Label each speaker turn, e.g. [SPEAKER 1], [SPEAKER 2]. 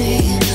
[SPEAKER 1] day